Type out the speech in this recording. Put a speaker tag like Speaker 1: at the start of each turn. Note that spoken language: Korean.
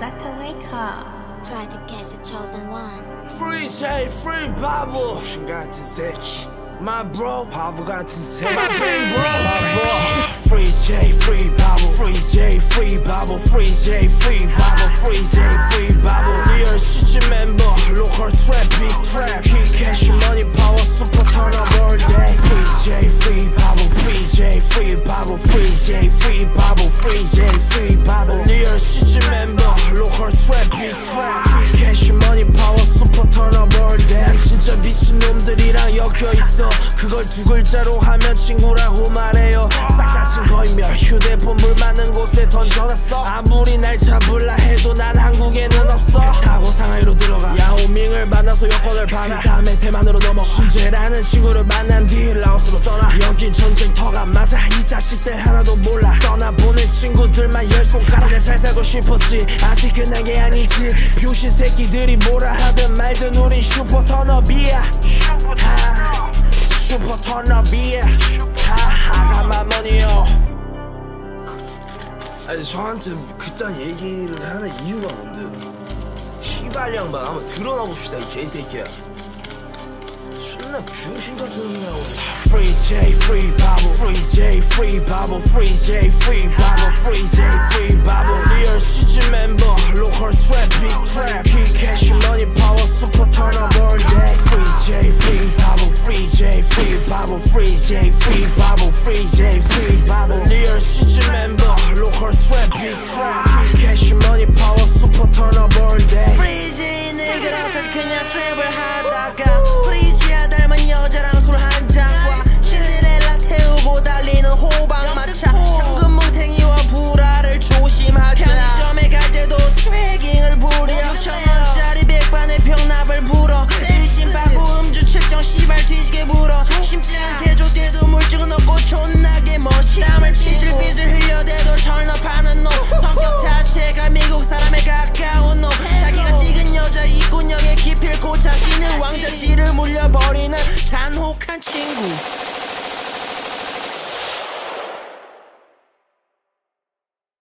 Speaker 1: Zakaway car.
Speaker 2: Try to catch the chosen one.
Speaker 3: Free J, free 바보 신 같은 새끼 My bro 바보 같은 새끼 My big bro My bro Free J, free 바보 Free J, free 바보 Free J, free 바보 Free J, free 미친놈들이랑 엮여 있어. 그걸 두 글자로 하면 친구라고 말해요. 싹 다 신 거이며 휴대폰 물 많은 곳에 던져놨어. 아무리 날 잡을라 해도 난 한국에는 없어. 타고 상하이로 들어가. 야오밍을 만나서 여권을 받아. 그 다음에 대만으로 넘어가. 신재라는 친구를 만난 뒤 라오스로 떠나. 여긴 전쟁터가 맞아. 이 자식들 하나도 몰라. 떠나보는 친구들만 열 손가락 그냥 잘 살고 싶었지. 아직 끝난 게 아니지. 병신 새끼들이 뭐라 하든 말든 우린 슈퍼 턴업이야. 하, 슈퍼 턴업이야. 하하가 마머니요.
Speaker 4: 아니 저한테 그딴 얘기를 하는 이유가 뭔데요? 시발 양반 한번 드러나 봅시다 이 개새끼야.
Speaker 3: Free J, free 바보 Free J, free 바보 Free J, free J, free free 바보 Free J, free 바보 Free J, free 바보 real G's member local trap big trap key cash money power super turn up all day.
Speaker 5: 프리지인을 그렇듯 그냥 트랩을 하다가 이꾼